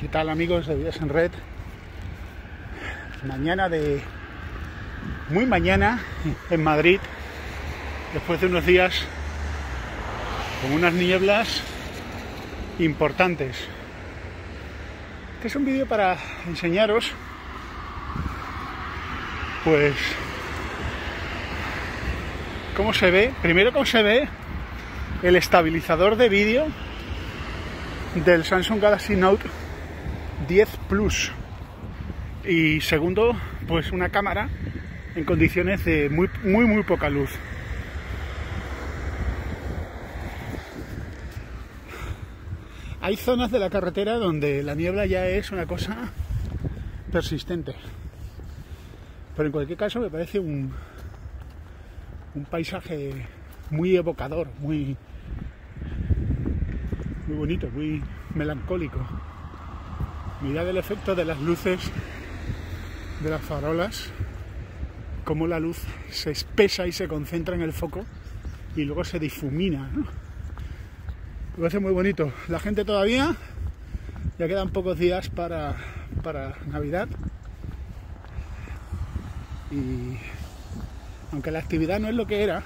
¿Qué tal amigos de Vías en Red? Mañana de... Muy mañana en Madrid, después de unos días con unas nieblas importantes. Este es un vídeo para enseñaros, pues, cómo se ve, primero cómo se ve el estabilizador de vídeo del Samsung Galaxy Note 10 Plus. Y segundo, pues una cámara en condiciones de muy, muy, muy poca luz. Hay zonas de la carretera donde la niebla ya es una cosa persistente. Pero en cualquier caso me parece un, un paisaje muy evocador, muy, muy bonito, muy melancólico. Mirad el efecto de las luces de las farolas, cómo la luz se espesa y se concentra en el foco y luego se difumina. Me parece muy bonito. La gente todavía, ya quedan pocos días para, para Navidad. Y aunque la actividad no es lo que era,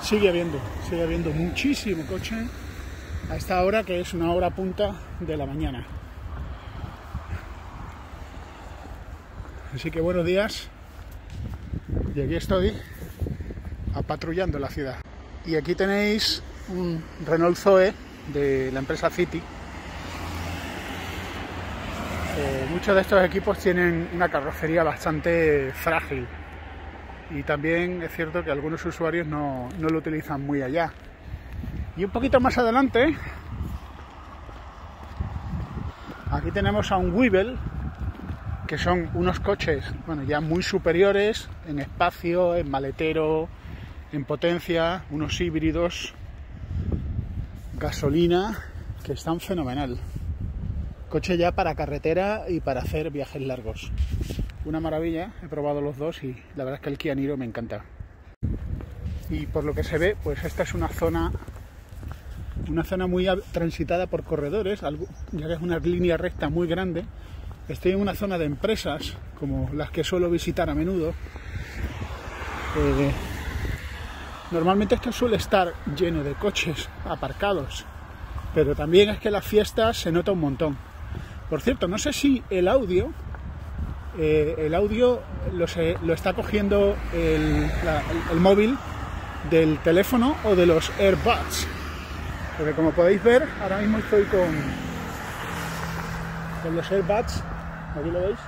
sigue habiendo, sigue habiendo muchísimo coche a esta hora que es una hora punta de la mañana. Así que buenos días. Y aquí estoy apatrullando la ciudad. Y aquí tenéis un Renault Zoe de la empresa City. Eh, muchos de estos equipos tienen una carrocería bastante frágil y también es cierto que algunos usuarios no, no lo utilizan muy allá. Y un poquito más adelante, aquí tenemos a un Weevil, que son unos coches, bueno, ya muy superiores en espacio, en maletero, en potencia, unos híbridos, gasolina, que están fenomenal. Coche ya para carretera y para hacer viajes largos. Una maravilla, he probado los dos y la verdad es que el Kia Niro me encanta. Y por lo que se ve, pues esta es una zona una zona muy transitada por corredores, ya que es una línea recta muy grande. Estoy en una zona de empresas, como las que suelo visitar a menudo. Eh, normalmente esto suele estar lleno de coches aparcados, pero también es que la fiesta se nota un montón. Por cierto, no sé si el audio, eh, el audio lo, está cogiendo el móvil del teléfono o de los AirBuds. Porque como podéis ver, ahora mismo estoy con, con los AirBuds, aquí lo veis,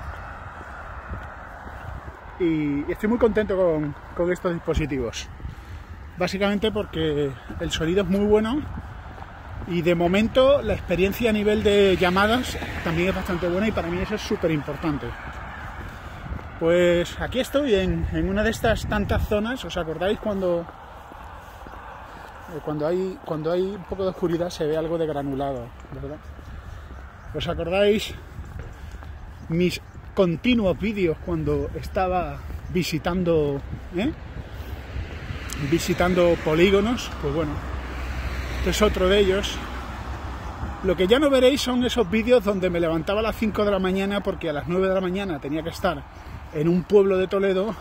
y estoy muy contento con, estos dispositivos. Básicamente porque el sonido es muy bueno y de momento la experiencia a nivel de llamadas también es bastante buena y para mí eso es súper importante. Pues aquí estoy en, una de estas tantas zonas, ¿os acordáis cuando cuando hay, cuando hay un poco de oscuridad se ve algo de granulado. ¿Os acordáis mis continuos vídeos cuando estaba visitando, ¿eh? visitando polígonos? Pues bueno, es otro de ellos. Lo que ya no veréis son esos vídeos donde me levantaba a las 5 de la mañana porque a las 9 de la mañana tenía que estar en un pueblo de Toledo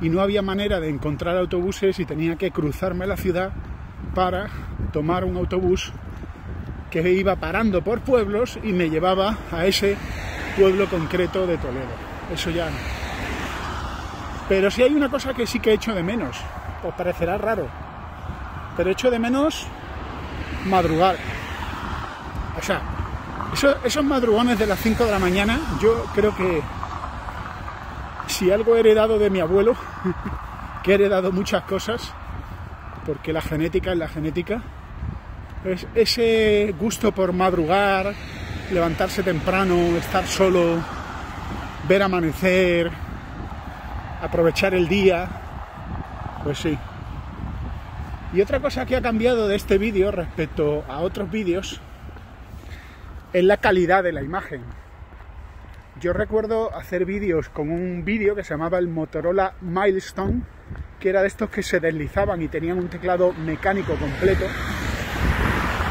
y no había manera de encontrar autobuses y tenía que cruzarme la ciudad para tomar un autobús que iba parando por pueblos y me llevaba a ese pueblo concreto de Toledo. Eso ya no. Pero si hay una cosa que sí que echo de menos, os parecerá raro, pero echo de menos madrugar. O sea, eso, esos madrugones de las 5 de la mañana, yo creo que si algo he heredado de mi abuelo, que he heredado muchas cosas, porque la genética es la genética, es ese gusto por madrugar, levantarse temprano, estar solo, ver amanecer, aprovechar el día, pues sí. Y otra cosa que ha cambiado de este vídeo respecto a otros vídeos es la calidad de la imagen. Yo recuerdo hacer vídeos con un vídeo que se llamaba el Motorola Milestone, que era de estos que se deslizaban y tenían un teclado mecánico completo.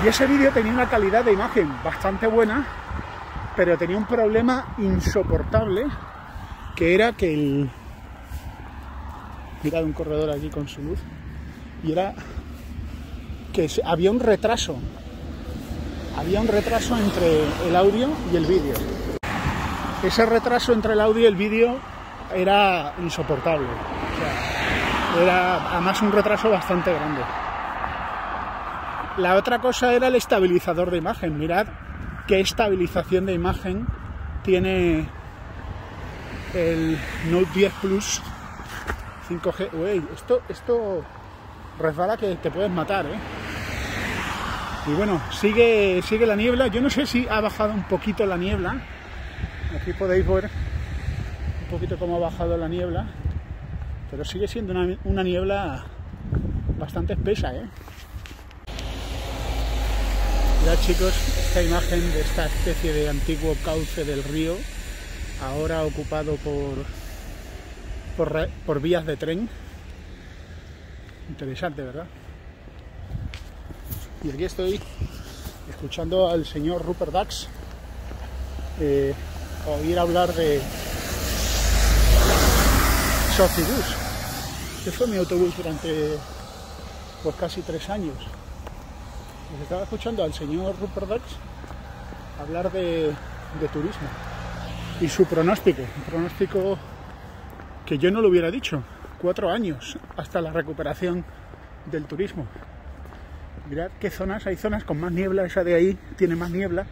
Y ese vídeo tenía una calidad de imagen bastante buena, pero tenía un problema insoportable, que era que el... Mirad un corredor aquí con su luz. Y era que había un retraso. Había un retraso entre el audio y el vídeo. Ese retraso entre el audio y el vídeo era insoportable. era además un retraso bastante grande. La otra cosa era el estabilizador de imagen. Mirad qué estabilización de imagen tiene el Note 10 Plus 5G. Uy, esto, esto resbala que te puedes matar, ¿eh? Y bueno, sigue, sigue la niebla. Yo no sé si ha bajado un poquito la niebla. Aquí podéis ver un poquito cómo ha bajado la niebla. Pero sigue siendo una, una niebla bastante espesa, ¿eh? Chicos, esta imagen de esta especie de antiguo cauce del río, ahora ocupado por, por, vías de tren. Interesante, ¿verdad? Y aquí estoy escuchando al señor Rupert Dax eh, oír hablar de Sofibus, que fue mi autobús durante pues casi tres años estaba escuchando al señor Rupert Dax hablar de, turismo y su pronóstico, un pronóstico que yo no lo hubiera dicho, cuatro años hasta la recuperación del turismo. Mirad qué zonas, hay zonas con más niebla, esa de ahí tiene más niebla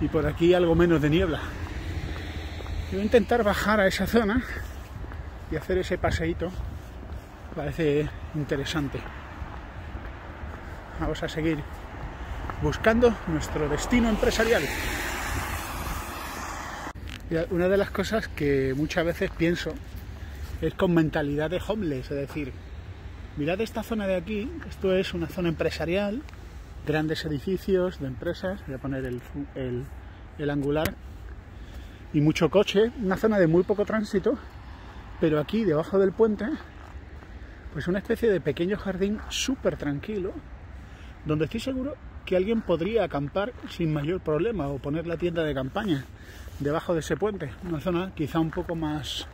y por aquí algo menos de niebla. voy a intentar bajar a esa zona y hacer ese paseíto, parece interesante vamos a seguir buscando nuestro destino empresarial. una de las cosas que muchas veces pienso es con mentalidad de homeless, es decir, mirad esta zona de aquí, esto es una zona empresarial, grandes edificios de empresas, voy a poner el, el angular, y mucho coche, una zona de muy poco tránsito, pero aquí debajo del puente, pues una especie de pequeño jardín súper tranquilo, donde estoy seguro que alguien podría acampar sin mayor problema o poner la tienda de campaña debajo de ese puente, una zona quizá un poco más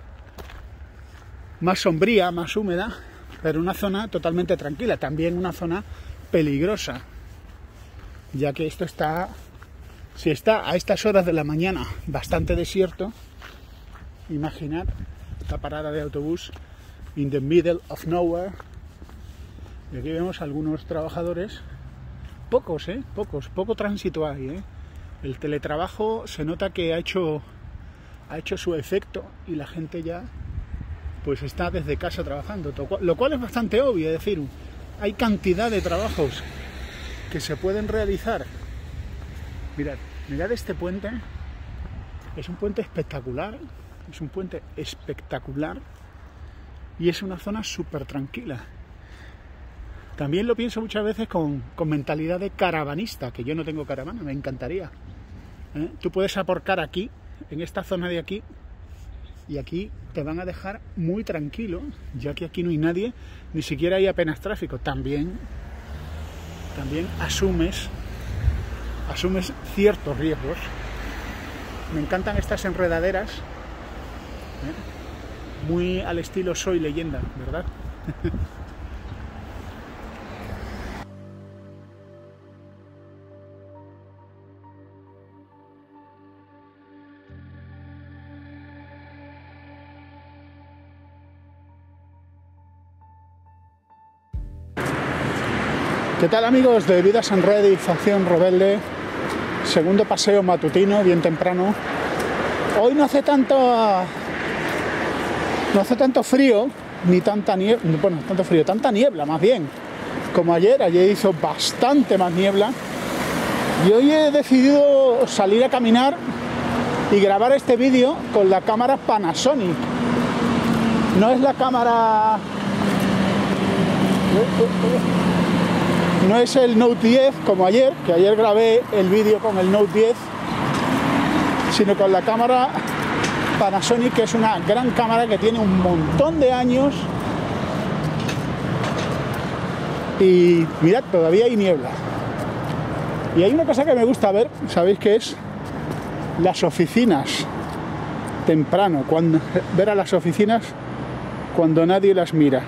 más sombría, más húmeda, pero una zona totalmente tranquila, también una zona peligrosa, ya que esto está si está a estas horas de la mañana bastante desierto, imaginad esta parada de autobús in the middle of nowhere. Y aquí vemos algunos trabajadores pocos, ¿eh? Pocos, poco tránsito hay, ¿eh? El teletrabajo se nota que ha hecho, ha hecho su efecto y la gente ya pues está desde casa trabajando, lo cual es bastante obvio, es decir, hay cantidad de trabajos que se pueden realizar. Mirad, mirad este puente, es un puente espectacular, es un puente espectacular y es una zona súper tranquila. También lo pienso muchas veces con, mentalidad de caravanista, que yo no tengo caravana, me encantaría. ¿eh? Tú puedes aporcar aquí, en esta zona de aquí, y aquí te van a dejar muy tranquilo, ya que aquí no hay nadie, ni siquiera hay apenas tráfico. También, también asumes, asumes ciertos riesgos. Me encantan estas enredaderas, ¿eh? muy al estilo Soy leyenda, ¿verdad? ¿Qué tal amigos de Vida San Reddit, Facción Rebelde? Segundo paseo matutino, bien temprano. Hoy no hace tanto. No hace tanto frío, ni tanta niebla. Bueno, tanto frío, tanta niebla más bien. Como ayer, ayer hizo bastante más niebla. Y hoy he decidido salir a caminar y grabar este vídeo con la cámara Panasonic. No es la cámara no es el Note 10 como ayer, que ayer grabé el vídeo con el Note 10, sino con la cámara Panasonic, que es una gran cámara que tiene un montón de años Y mirad, todavía hay niebla. Y hay una cosa que me gusta ver, ¿sabéis qué es? Las oficinas. Temprano, ver a las oficinas cuando nadie las mira.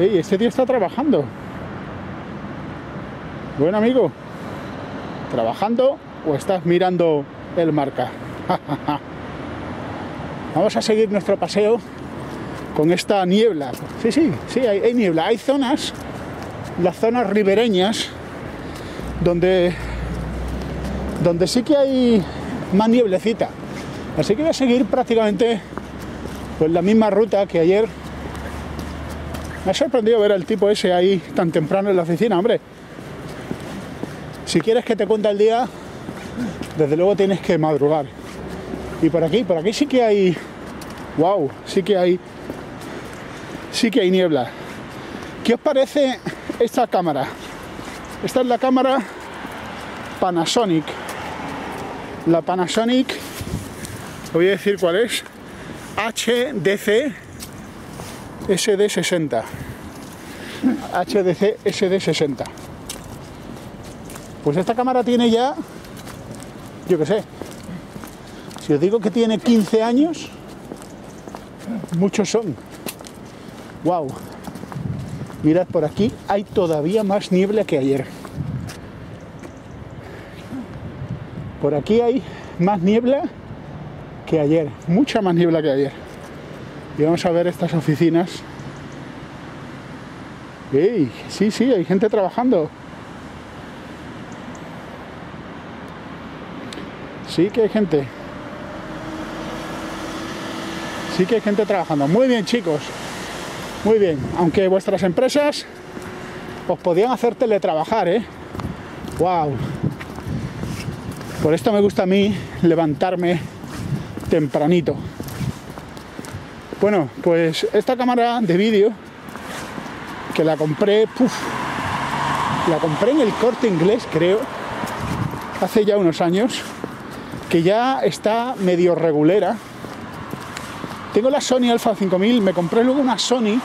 Este tío está trabajando. Bueno, amigo, ¿trabajando o estás mirando el marca? Vamos a seguir nuestro paseo con esta niebla. Sí, sí, sí, hay, niebla. Hay zonas, las zonas ribereñas, donde, donde sí que hay más nieblecita. Así que voy a seguir prácticamente pues, la misma ruta que ayer. Me ha sorprendido ver al tipo ese ahí tan temprano en la oficina, hombre. Si quieres que te cuente el día, desde luego tienes que madrugar. Y por aquí, por aquí sí que hay. Wow, sí que hay sí que hay niebla. ¿Qué os parece esta cámara? Esta es la cámara Panasonic. La Panasonic, voy a decir cuál es, HDC SD60. HDC SD60. Pues esta cámara tiene ya, yo qué sé, si os digo que tiene 15 años, muchos son. Wow. Mirad por aquí, hay todavía más niebla que ayer. Por aquí hay más niebla que ayer, mucha más niebla que ayer. Vamos a ver estas oficinas. ¡Ey! Sí, sí, hay gente trabajando. Sí que hay gente. Sí que hay gente trabajando. Muy bien, chicos. Muy bien, aunque vuestras empresas os podían hacer teletrabajar, ¿eh? ¡Wow! Por esto me gusta a mí levantarme tempranito. Bueno, pues esta cámara de vídeo que la compré, puff, la compré en el corte inglés, creo, hace ya unos años, que ya está medio regulera tengo la Sony Alpha 5000, me compré luego una Sony,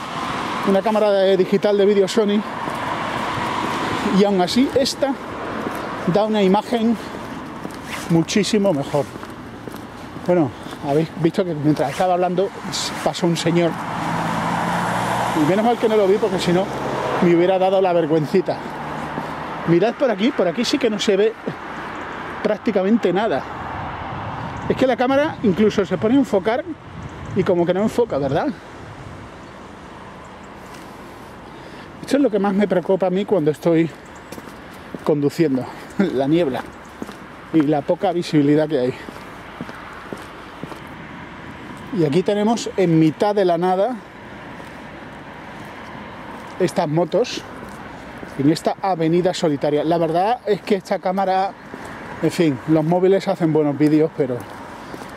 una cámara digital de vídeo Sony, y aún así esta da una imagen muchísimo mejor. Bueno, habéis visto que mientras estaba hablando pasó un señor. Y menos mal que no lo vi porque si no me hubiera dado la vergüencita. Mirad por aquí, por aquí sí que no se ve prácticamente nada. Es que la cámara incluso se pone a enfocar y como que no enfoca, ¿verdad? Esto es lo que más me preocupa a mí cuando estoy conduciendo, la niebla y la poca visibilidad que hay. Y aquí tenemos en mitad de la nada estas motos en esta avenida solitaria. La verdad es que esta cámara, en fin, los móviles hacen buenos vídeos, pero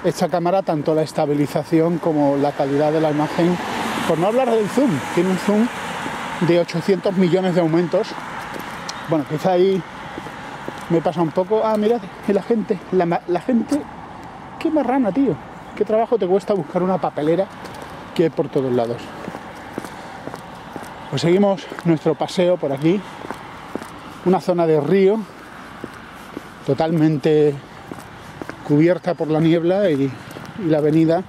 esta cámara, tanto la estabilización como la calidad de la imagen, por no hablar del zoom, tiene un zoom de 800 millones de aumentos. Bueno, quizá ahí me pasa un poco. Ah, mirad, la gente, la, gente, qué marrana, tío. Qué trabajo te cuesta buscar una papelera que hay por todos lados. Pues seguimos nuestro paseo por aquí, una zona de río totalmente cubierta por la niebla y, la avenida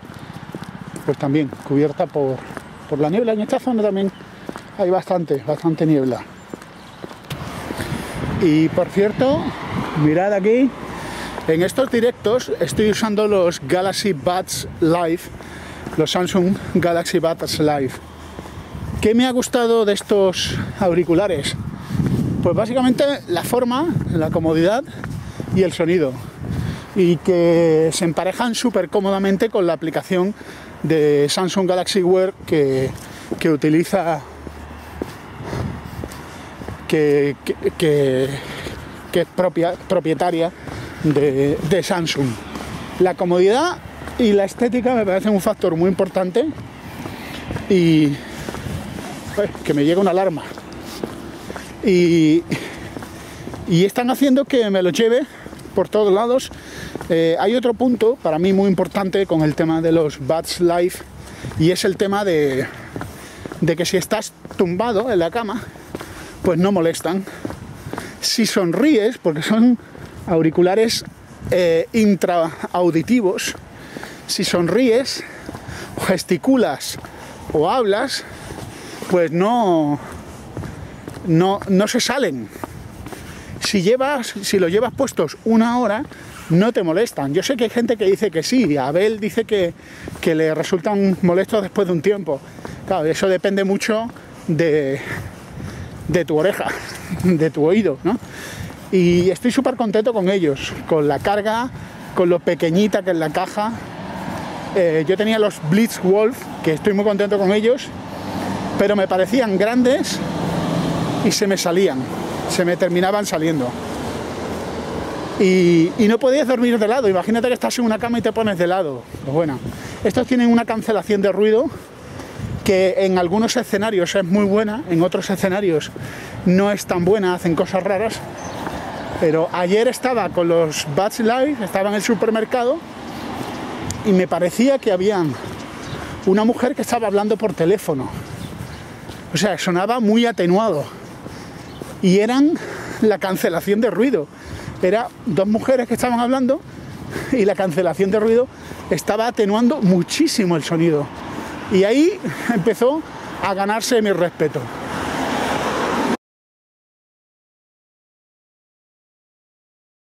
pues también cubierta por, por la niebla. En esta zona también hay bastante, bastante niebla. Y por cierto, mirad aquí, en estos directos estoy usando los Galaxy Buds Live, los Samsung Galaxy Buds Live. ¿Qué me ha gustado de estos auriculares? Pues básicamente la forma, la comodidad y el sonido y que se emparejan súper cómodamente con la aplicación de Samsung Galaxy Wear que, utiliza que, es propia, propietaria de, Samsung. La comodidad y la estética me parecen un factor muy importante y que me llega una alarma y, y están haciendo que me lo lleve por todos lados. Eh, hay otro punto para mí muy importante con el tema de los Bats Life y es el tema de, de que si estás tumbado en la cama, pues no molestan. Si sonríes, porque son auriculares eh, intraauditivos, si sonríes, gesticulas o hablas, pues no, no, no se salen. Si llevas, si lo llevas puestos una hora, no te molestan. Yo sé que hay gente que dice que sí, Abel dice que, que le resultan molestos después de un tiempo. Claro, eso depende mucho de, de tu oreja, de tu oído, ¿no? Y estoy súper contento con ellos, con la carga, con lo pequeñita que es la caja. Eh, yo tenía los Blitz Wolf, que estoy muy contento con ellos, pero me parecían grandes y se me salían, se me terminaban saliendo. Y, no podías dormir de lado. Imagínate que estás en una cama y te pones de lado. Pues bueno, estos tienen una cancelación de ruido que en algunos escenarios es muy buena, en otros escenarios no es tan buena, hacen cosas raras. Pero ayer estaba con los Bats Live, estaba en el supermercado y me parecía que había una mujer que estaba hablando por teléfono. O sea, sonaba muy atenuado. Y eran la cancelación de ruido. Era dos mujeres que estaban hablando y la cancelación de ruido estaba atenuando muchísimo el sonido. Y ahí empezó a ganarse mi respeto.